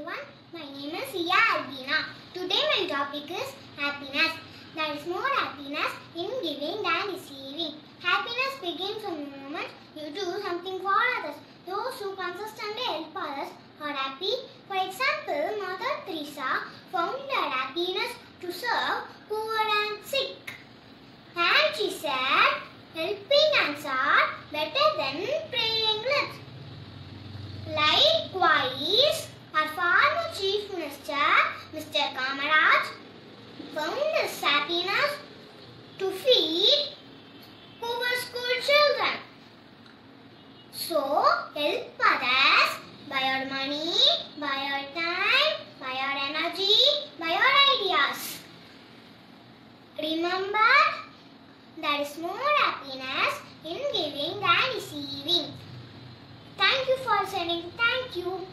everyone. My name is Sia Albina. Today my topic is happiness. There is more happiness in giving than receiving. Happiness begins from the moment you do something for others. Those who consistently help others are happy. For example, Mother Teresa found her happiness to serve poor and sick. And she said, helping hands are better than So, help others by your money, by your time, by your energy, by your ideas. Remember, there is more happiness in giving than receiving. Thank you for listening. Thank you.